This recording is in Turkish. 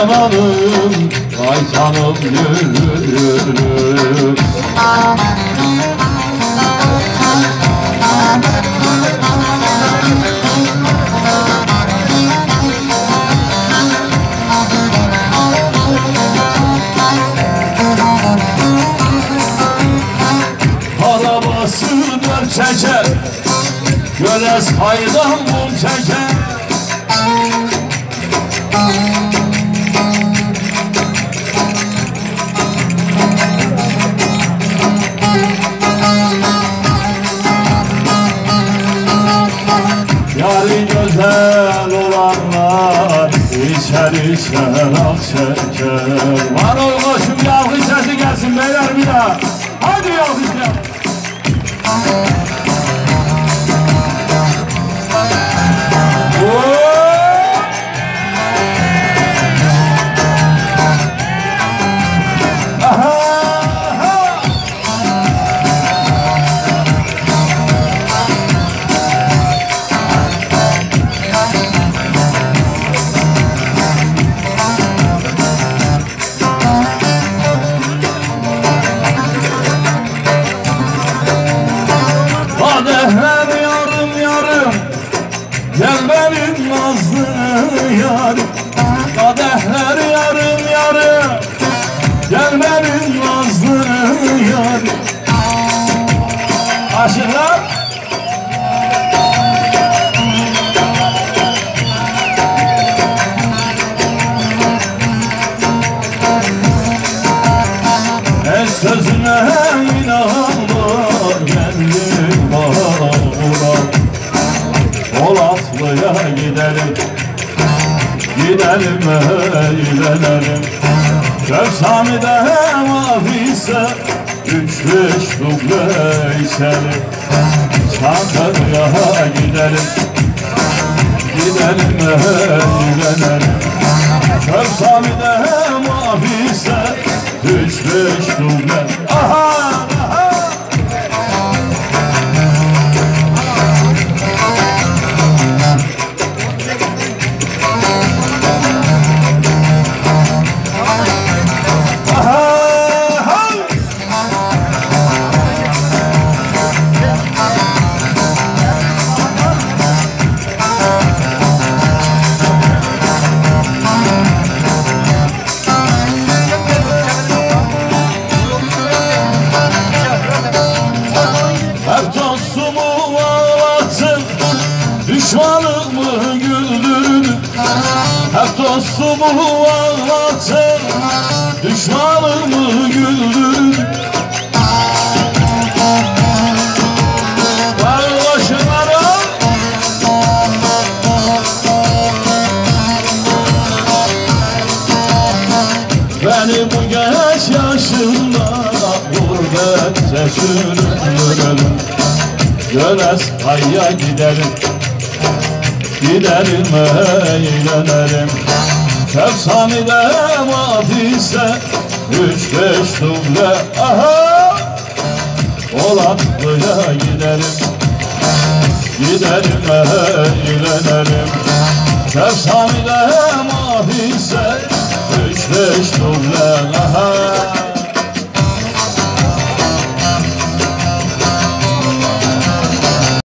Kemanım kaytanım yürü yürü. Arabası dört çeker Göles haydan bul çeker güzel olanlar içer içer al Gidelim eğlenelim. Köksami'de mafise Üç beş duble içelim. Çankırı'ya gidelim. Gidelim eğlenelim. Köksami'de mafise Üç beş duble Düşmanımı güldürdün Hep dostumu ağlattın Düşmanımı güldürdün Var başılara Beni bu genç yaşımda gurbette süründürelim Göles kayya gidelim Gidelim eğlenelim. Kefsani'de mafise Üç beş duble aha. Polatlı'ya gidelim Gidelim eğlenelim. Kefsani'de mafise Üç beş duble aha